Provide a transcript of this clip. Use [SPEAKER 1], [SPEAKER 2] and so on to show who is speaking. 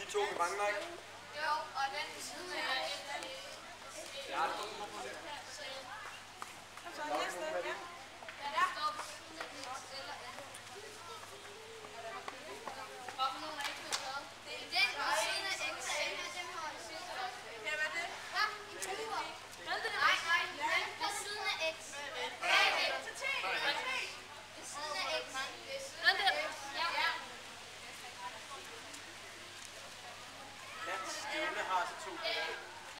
[SPEAKER 1] De to vi mangler ikke? Jo,
[SPEAKER 2] og den side er et...
[SPEAKER 1] Ja, hard to talk.